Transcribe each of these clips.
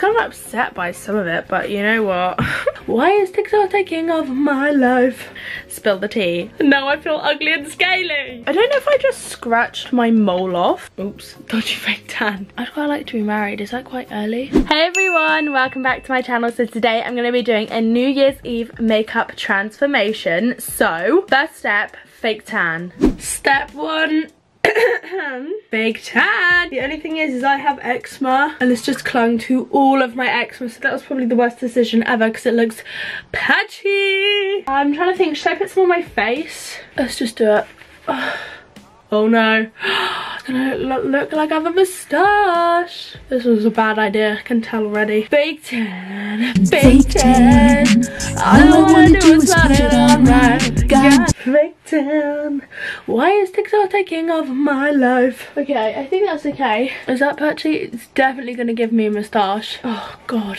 kind of upset by some of it, but you know what? Why is TikTok taking over my life? Spill the tea. Now I feel ugly and scaly. I don't know if I just scratched my mole off. Oops, dodgy fake tan. I'd quite like to be married. Is that quite early? Hey everyone, welcome back to my channel. So today I'm going to be doing a New Year's Eve makeup transformation. So, first step, fake tan. Step one, Big tan. The only thing is, is I have eczema and it's just clung to all of my eczema. So that was probably the worst decision ever because it looks patchy. I'm trying to think, should I put some on my face? Let's just do it. Oh no, oh, it's gonna look, look, like I have a moustache. This was a bad idea, I can tell already. Big tan, big tan. All I wanna do is put it on right. Got big tan. Why is TikTok taking over my life? Okay, I think that's okay. Is that patchy? It's definitely gonna give me a moustache. Oh god.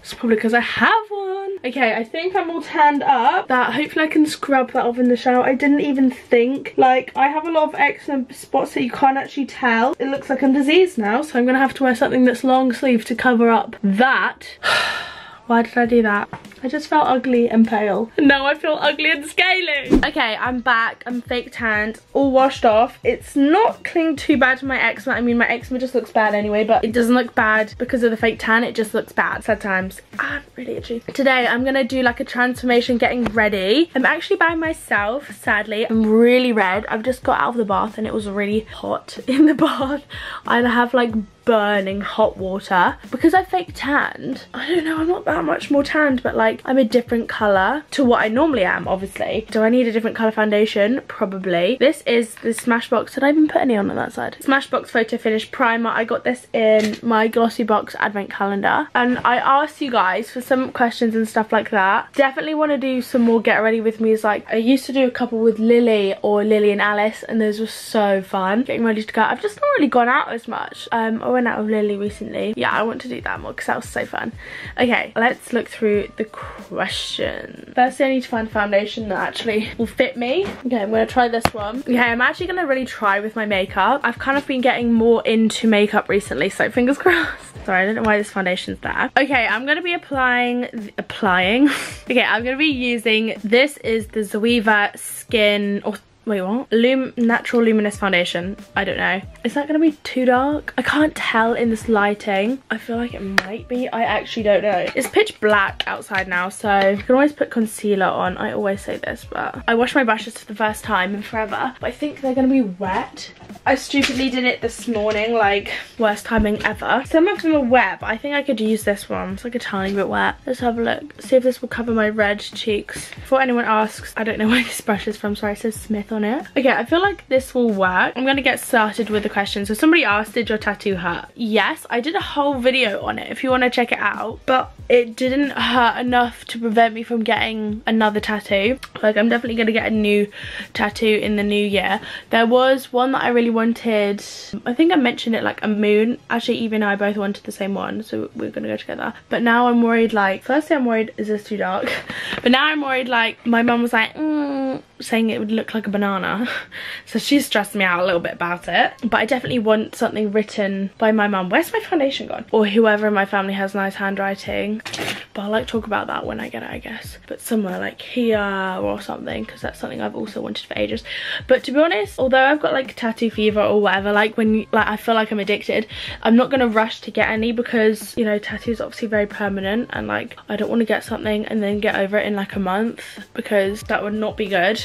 It's probably because I have one. Okay, I think I'm all tanned up. That hopefully I can scrub that off in the shower. I didn't even think. Like, I have a lot of eczema spots that you can't actually tell. It looks like I'm diseased now, so I'm going to have to wear something that's long sleeve to cover up that. Why did I do that? I just felt ugly and pale. Now I feel ugly and scaly. Okay, I'm back. I'm fake tanned, all washed off. It's not clinging too bad to my eczema. I mean, my eczema just looks bad anyway, but it doesn't look bad because of the fake tan. It just looks bad sad times. Ah, really itchy. Today, I'm gonna do like a transformation getting ready. I'm actually by myself, sadly. I'm really red. I've just got out of the bath and it was really hot in the bath. I have like burning hot water. Because I fake tanned I don't know I'm not that much more tanned but like I'm a different colour to what I normally am obviously. Do I need a different colour foundation? Probably. This is the Smashbox. Did I even put any on on that side? Smashbox photo finish primer. I got this in my Glossybox advent calendar. And I asked you guys for some questions and stuff like that. Definitely want to do some more get ready with me is like I used to do a couple with Lily or Lily and Alice and those were so fun. Getting ready to go. I've just not really gone out as much. Um, I went out of Lily recently. Yeah, I want to do that more because that was so fun. Okay, let's look through the questions. Firstly, I need to find a foundation that actually will fit me. Okay, I'm going to try this one. Okay, I'm actually going to really try with my makeup. I've kind of been getting more into makeup recently, so fingers crossed. Sorry, I don't know why this foundation's there. Okay, I'm going to be applying, applying. okay, I'm going to be using, this is the Zoeva Skin, or Wait, what? Lum Natural Luminous Foundation. I don't know. Is that going to be too dark? I can't tell in this lighting. I feel like it might be. I actually don't know. It's pitch black outside now, so you can always put concealer on. I always say this, but I washed my brushes for the first time in forever. But I think they're going to be wet. I stupidly did it this morning, like, worst timing ever. Some of them are wet, but I think I could use this one. It's like a tiny bit wet. Let's have a look. See if this will cover my red cheeks. Before anyone asks, I don't know where this brush is from. Sorry, it says Smith on it. Okay, I feel like this will work. I'm gonna get started with the question. So somebody asked, did your tattoo hurt? Yes, I did a whole video on it if you wanna check it out. But it didn't hurt enough to prevent me from getting another tattoo. Like I'm definitely gonna get a new tattoo in the new year. There was one that I really wanted. I think I mentioned it like a moon. Actually, Evie and I both wanted the same one. So we're gonna go together. But now I'm worried like, firstly I'm worried, is this too dark? but now I'm worried like, my mum was like, mm, saying it would look like a banana. so she's stressed me out a little bit about it. But I definitely want something written by my mum. Where's my foundation gone? Or whoever in my family has nice handwriting. But I'll like talk about that when I get it, I guess. But somewhere like here or something, because that's something I've also wanted for ages. But to be honest, although I've got like tattoo fever or whatever, like when like I feel like I'm addicted, I'm not gonna rush to get any because, you know, tattoos obviously very permanent and like I don't want to get something and then get over it in like a month because that would not be good.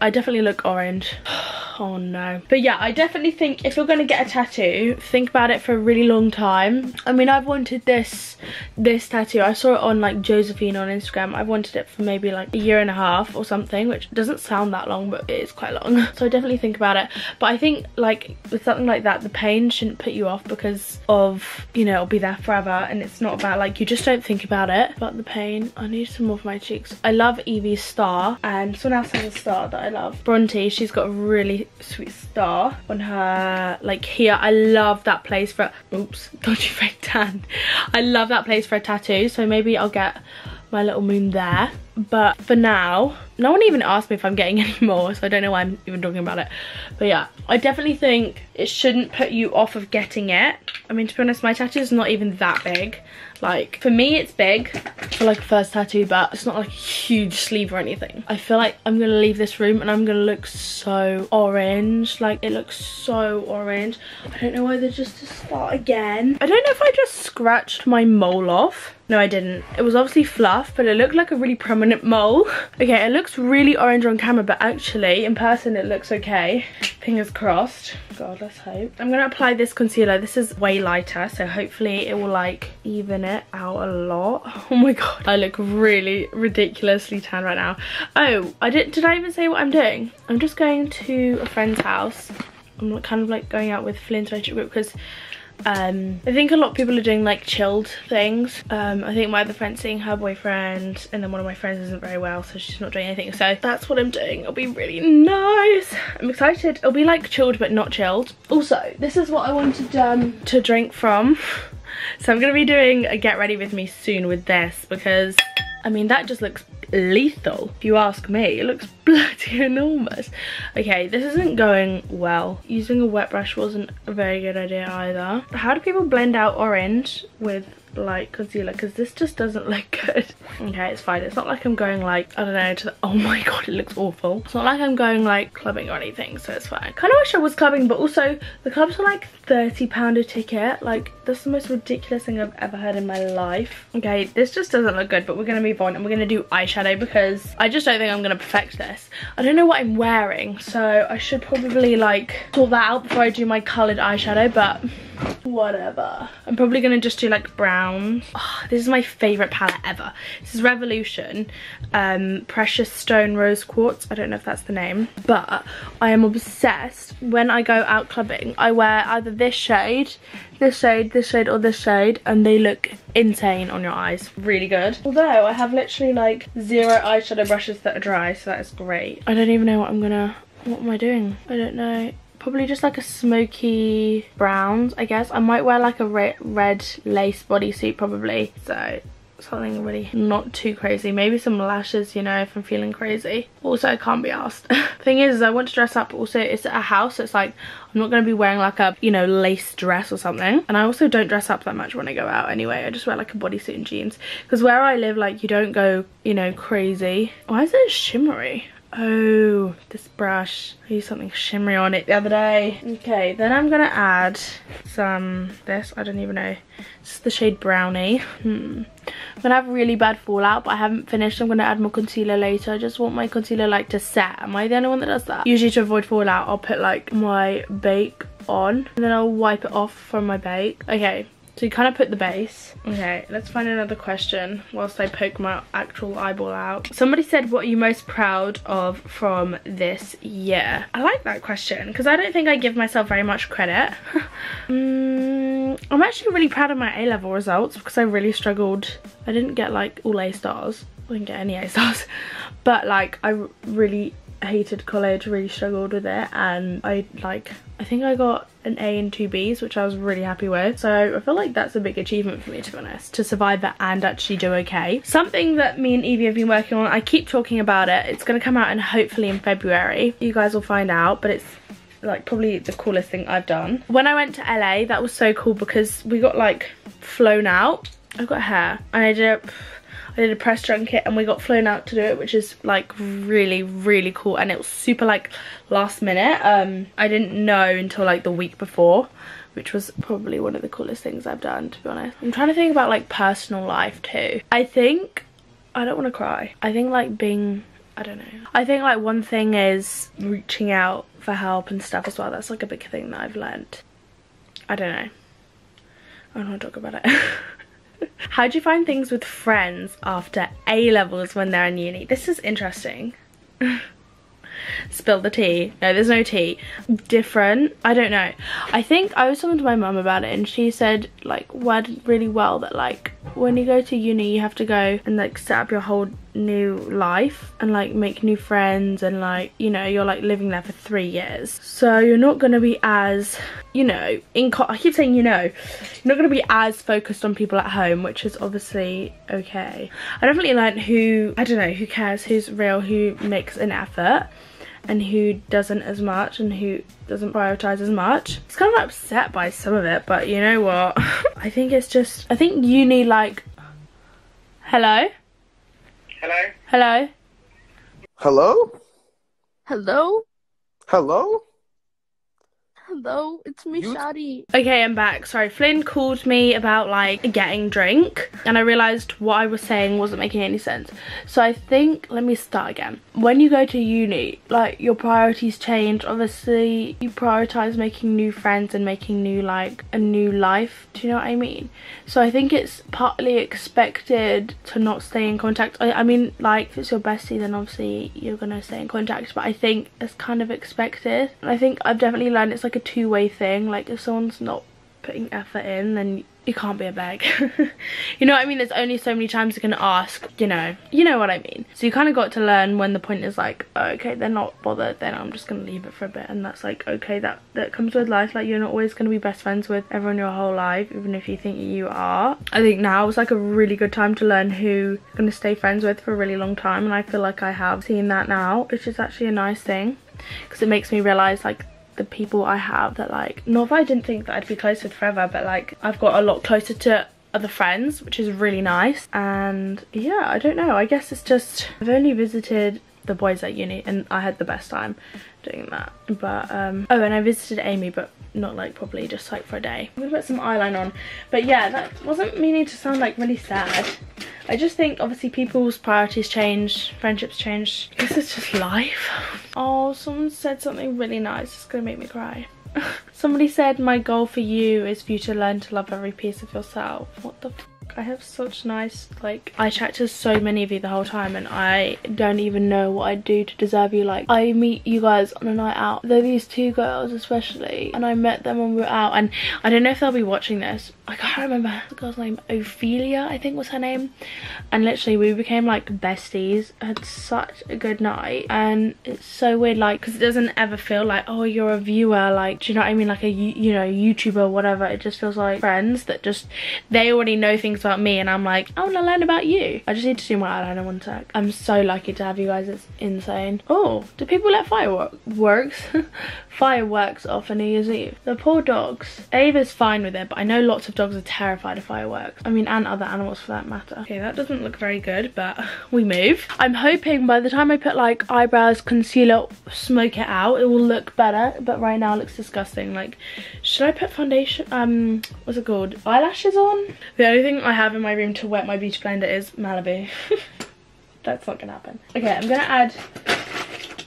I definitely look orange. oh no. But yeah, I definitely think if you're going to get a tattoo, think about it for a really long time. I mean, I've wanted this this tattoo. I saw it on like Josephine on Instagram. I've wanted it for maybe like a year and a half or something, which doesn't sound that long, but it is quite long. So I definitely think about it. But I think like with something like that, the pain shouldn't put you off because of, you know, it'll be there forever. And it's not about like, you just don't think about it, about the pain. I need some more for my cheeks. I love Evie's star and someone else has a star that I love. Bronte, she's got a really sweet star on her, like here. I love that place for, oops, dodgy fake tan. I love that place for a tattoo, so maybe I'll get my little moon there. but for now no one even asked me if i'm getting any more so i don't know why i'm even talking about it but yeah i definitely think it shouldn't put you off of getting it i mean to be honest my tattoo is not even that big like for me it's big for like a first tattoo but it's not like a huge sleeve or anything i feel like i'm gonna leave this room and i'm gonna look so orange like it looks so orange i don't know whether just to start again i don't know if i just scratched my mole off no, I didn't. It was obviously fluff, but it looked like a really prominent mole. Okay, it looks really orange on camera, but actually, in person, it looks okay. Fingers crossed. God, I'm gonna apply this concealer. This is way lighter, so hopefully it will, like, even it out a lot. Oh my god, I look really ridiculously tan right now. Oh, I did, did I even say what I'm doing? I'm just going to a friend's house. I'm kind of, like, going out with Flynn's friendship group because um, I think a lot of people are doing like chilled things. Um, I think my other friend's seeing her boyfriend and then one of my friends isn't very well so she's not doing anything. So that's what I'm doing. It'll be really nice. I'm excited. It'll be like chilled but not chilled. Also, this is what I wanted um, to drink from. So I'm going to be doing a get ready with me soon with this because I mean that just looks lethal if you ask me it looks bloody enormous. Okay this isn't going well. Using a wet brush wasn't a very good idea either. How do people blend out orange with like concealer? Because this just doesn't look good. Okay it's fine. It's not like i'm going like i don't know to the, oh my god it looks awful. It's not like i'm going like clubbing or anything so it's fine. Kind of wish i was clubbing but also the clubs are like 30 pound a ticket. Like that's the most ridiculous thing i've ever heard in my life. Okay this just doesn't look good but we're gonna move on and we're gonna do eyeshadow because i just don't think i'm gonna perfect this i don't know what i'm wearing so i should probably like sort that out before i do my colored eyeshadow but whatever. I'm probably gonna just do like brown. Oh, this is my favorite palette ever. This is revolution um precious stone rose quartz. I don't know if that's the name but i am obsessed. When i go out clubbing i wear either this shade this shade this shade or this shade and they look insane on your eyes. Really good. Although i have literally like zero eyeshadow brushes that are dry so that is great. I don't even know what i'm gonna what am i doing? I don't know probably just like a smoky browns I guess. I might wear like a re red lace bodysuit probably. So something really not too crazy. Maybe some lashes you know if I'm feeling crazy. Also I can't be asked. Thing is, is I want to dress up. Also it's at a house so it's like I'm not going to be wearing like a you know lace dress or something. And I also don't dress up that much when I go out anyway. I just wear like a bodysuit and jeans. Because where I live like you don't go you know crazy. Why is it shimmery Oh, this brush. I used something shimmery on it the other day. Okay, then I'm gonna add some, this, I don't even know. It's the shade Brownie. Hmm. I'm gonna have really bad fallout, but I haven't finished. I'm gonna add more concealer later. I just want my concealer like to set. Am I the only one that does that? Usually to avoid fallout, I'll put like my bake on and then I'll wipe it off from my bake. Okay, so you kind of put the base. Okay, let's find another question whilst I poke my actual eyeball out. Somebody said, what are you most proud of from this year? I like that question because I don't think I give myself very much credit. um, I'm actually really proud of my A-level results because I really struggled. I didn't get like all A stars. I didn't get any A stars. But like I really hated college, really struggled with it and I like I think I got an A and two Bs which I was really happy with so I feel like that's a big achievement for me to be honest to survive that and actually do okay. Something that me and Evie have been working on, I keep talking about it, it's going to come out and hopefully in February. You guys will find out but it's like probably the coolest thing I've done. When I went to LA that was so cool because we got like flown out. I've got hair and I did I did a press junket and we got flown out to do it which is like really really cool. And it was super like last minute. Um I didn't know until like the week before which was probably one of the coolest things I've done to be honest. I'm trying to think about like personal life too. I think I don't want to cry. I think like being I don't know. I think like one thing is reaching out for help and stuff as well. That's like a big thing that I've learned. I don't know. I don't want to talk about it How do you find things with friends after A-levels when they're in uni? This is interesting. Spill the tea. No, there's no tea. Different. I don't know. I think I was talking to my mum about it and she said like worded really well that like when you go to uni you have to go and like set up your whole new life and like make new friends and like you know you're like living there for three years. So you're not going to be as you know in I keep saying you know you're not going to be as focused on people at home which is obviously okay. I definitely learned who I don't know who cares who's real who makes an effort and who doesn't as much and who doesn't prioritize as much. It's kind of upset by some of it, but you know what? I think it's just, I think you need like, hello? Hello? Hello? Hello? Hello? Hello? Hello, it's me, you Shadi. Okay, I'm back. Sorry, Flynn called me about like getting drink and I realised what I was saying wasn't making any sense. So I think, let me start again. When you go to uni, like your priorities change. Obviously, you prioritise making new friends and making new like a new life. Do you know what I mean? So I think it's partly expected to not stay in contact. I, I mean, like if it's your bestie, then obviously you're gonna stay in contact. But I think it's kind of expected. And I think I've definitely learned it's like a two-way thing like if someone's not putting effort in then you can't be a beg you know what i mean? There's only so many times you can ask you know. You know what i mean? So you kind of got to learn when the point is like oh, okay they're not bothered then i'm just gonna leave it for a bit. And that's like okay that that comes with life. Like you're not always gonna be best friends with everyone your whole life even if you think you are. I think now is like a really good time to learn who you're gonna stay friends with for a really long time. And i feel like i have seen that now which is actually a nice thing because it makes me realize like the people I have that like, not that I didn't think that I'd be close with forever, but like I've got a lot closer to other friends, which is really nice. And yeah, I don't know. I guess it's just, I've only visited the boys at uni and I had the best time doing that. But, um, oh, and I visited Amy, but not like properly, just like for a day. I'm gonna put some eyeliner on. But yeah, that wasn't meaning to sound like really sad. I just think obviously people's priorities change, friendships change. I guess it's just life. Oh, someone said something really nice. It's gonna make me cry. Somebody said my goal for you is for you to learn to love every piece of yourself. What the I have such nice, like, I chat to so many of you the whole time and I don't even know what I'd do to deserve you. Like, I meet you guys on a night out. They're these two girls especially and I met them when we were out and I don't know if they'll be watching this. I can't remember the girl's name. Ophelia, I think was her name. And literally we became like besties. Had such a good night and it's so weird like, because it doesn't ever feel like, oh, you're a viewer. Like, do you know what I mean? Like a, you know, YouTuber, whatever. It just feels like friends that just, they already know things about me and I'm like, I want to learn about you. I just need to do my eyeliner one sec. I'm so lucky to have you guys. It's insane. Oh, do people let fireworks? fireworks off on New Year's Eve? The poor dogs. Ava's fine with it, but I know lots of dogs are terrified of fireworks. I mean, and other animals for that matter. Okay, that doesn't look very good, but we move. I'm hoping by the time I put like eyebrows, concealer, smoke it out, it will look better. But right now it looks disgusting. Like, should I put foundation, um, what's it called? Eyelashes on? The only thing I have in my room to wet my beauty blender is Malibu. That's not gonna happen. Okay, I'm gonna add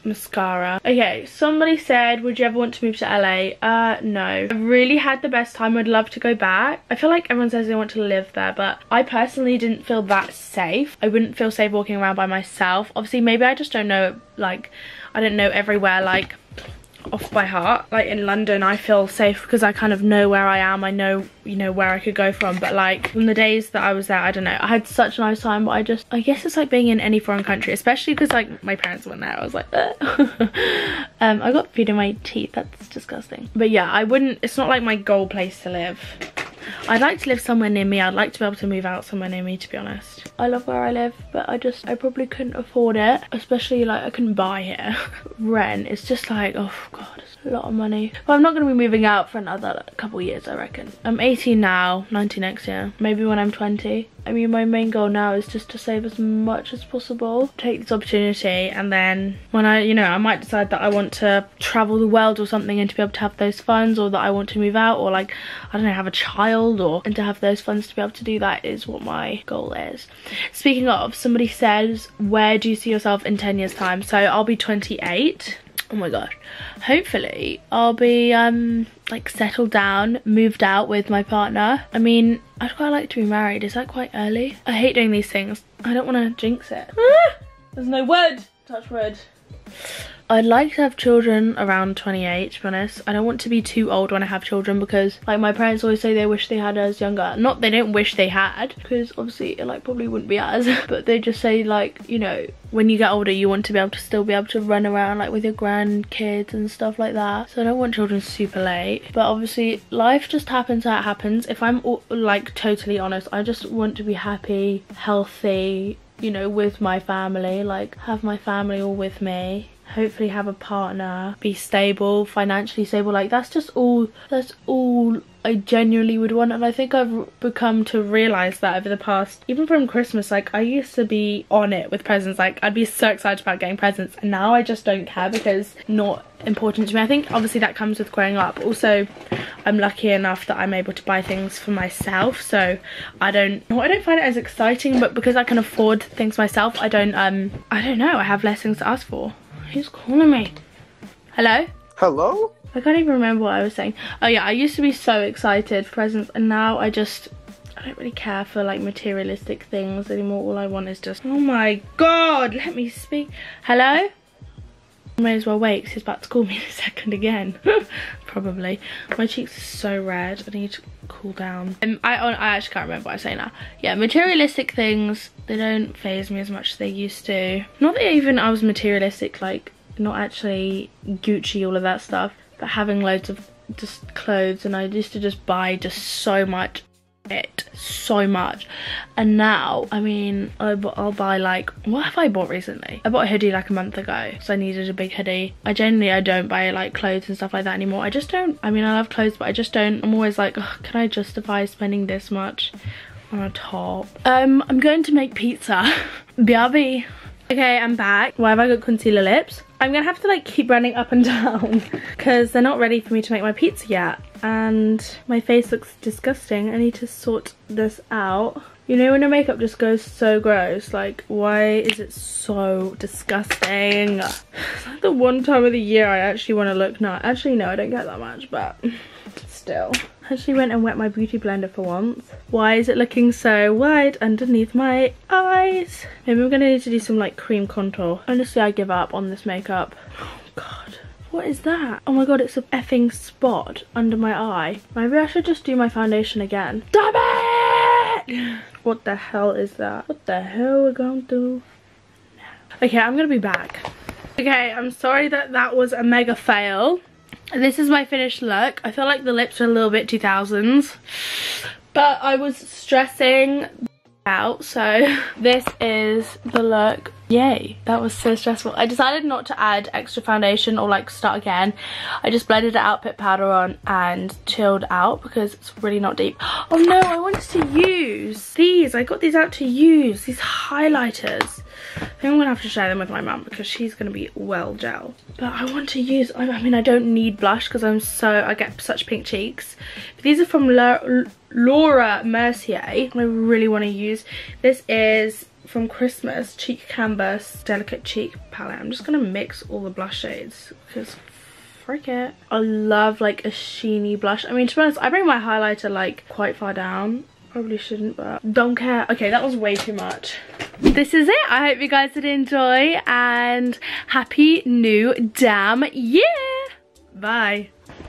mascara. Okay, somebody said, would you ever want to move to LA? Uh, no. I really had the best time. I'd love to go back. I feel like everyone says they want to live there, but I personally didn't feel that safe. I wouldn't feel safe walking around by myself. Obviously, maybe I just don't know, like, I don't know everywhere, like, off by heart. Like in London I feel safe because I kind of know where I am. I know you know where I could go from. But like from the days that I was there I don't know. I had such a nice time but I just I guess it's like being in any foreign country especially because like my parents went there. I was like um I got food in my teeth. That's disgusting. But yeah I wouldn't it's not like my goal place to live I'd like to live somewhere near me. I'd like to be able to move out somewhere near me, to be honest. I love where I live, but I just, I probably couldn't afford it. Especially, like, I couldn't buy here. Rent, it's just like, oh, God, it's a lot of money. But I'm not going to be moving out for another like, couple years, I reckon. I'm 18 now, 19 next year. Maybe when I'm 20. I mean, my main goal now is just to save as much as possible. Take this opportunity and then when I, you know, I might decide that I want to travel the world or something and to be able to have those funds or that I want to move out or like, I don't know, have a child or, and to have those funds to be able to do that is what my goal is. Speaking of, somebody says, where do you see yourself in 10 years time? So I'll be 28 oh my gosh. Hopefully i'll be um like settled down moved out with my partner. I mean i'd quite like to be married. Is that quite early? I hate doing these things. I don't want to jinx it. Ah, there's no word. Touch wood I'd like to have children around 28 to be honest. I don't want to be too old when I have children because like my parents always say they wish they had us younger. Not they don't wish they had because obviously it like probably wouldn't be us but they just say like you know when you get older you want to be able to still be able to run around like with your grandkids and stuff like that. So I don't want children super late but obviously life just happens how it happens. If I'm like totally honest I just want to be happy, healthy, you know, with my family, like have my family all with me hopefully have a partner be stable financially stable like that's just all that's all I genuinely would want and I think I've become to realize that over the past even from Christmas like I used to be on it with presents like I'd be so excited about getting presents and now I just don't care because not important to me. I think obviously that comes with growing up. Also I'm lucky enough that I'm able to buy things for myself so I don't well, I don't find it as exciting but because I can afford things myself I don't um I don't know I have less things to ask for who's calling me hello hello I can't even remember what I was saying. Oh yeah, I used to be so excited for presents and now I just, I don't really care for like materialistic things anymore. All I want is just, oh my God, let me speak. Hello? I may as well wait because he's about to call me in a second again. Probably. My cheeks are so red. I need to cool down. Um, I, I actually can't remember what I say now. Yeah, materialistic things, they don't faze me as much as they used to. Not that even I was materialistic, like not actually Gucci, all of that stuff but having loads of just clothes and I used to just buy just so much it so much. And now I mean I, will buy like what have I bought recently? I bought a hoodie like a month ago so I needed a big hoodie. I generally I don't buy like clothes and stuff like that anymore. I just don't I mean I love clothes but I just don't I'm always like can I justify spending this much on a top? Um I'm going to make pizza. BRB Okay, I'm back. Why have I got concealer lips? I'm gonna have to like keep running up and down because they're not ready for me to make my pizza yet. And my face looks disgusting. I need to sort this out. You know when your makeup just goes so gross, like why is it so disgusting? It's like the one time of the year I actually want to look nice. Actually no, I don't get that much, but still. Actually went and wet my beauty blender for once. Why is it looking so white underneath my eyes? Maybe I'm gonna need to do some like cream contour. Honestly, I give up on this makeup. Oh god. What is that? Oh my god, it's a effing spot under my eye. Maybe I should just do my foundation again. Damn it! What the hell is that? What the hell are we gonna do? Okay, I'm gonna be back. Okay, I'm sorry that that was a mega fail. This is my finished look. I feel like the lips are a little bit 2000s. But I was stressing out so this is the look. Yay that was so stressful. I decided not to add extra foundation or like start again. I just blended it out put powder on and chilled out because it's really not deep. Oh no i wanted to use these. I got these out to use these highlighters I think I'm gonna have to share them with my mum because she's gonna be well gel. But I want to use, I mean I don't need blush because I'm so, I get such pink cheeks. But these are from La, Laura Mercier. I really want to use. This is from Christmas, Cheek Canvas Delicate Cheek Palette. I'm just gonna mix all the blush shades because frick it. I love like a sheeny blush. I mean to be honest, I bring my highlighter like quite far down probably shouldn't but don't care. Okay that was way too much. This is it. I hope you guys did enjoy and happy new damn year. Bye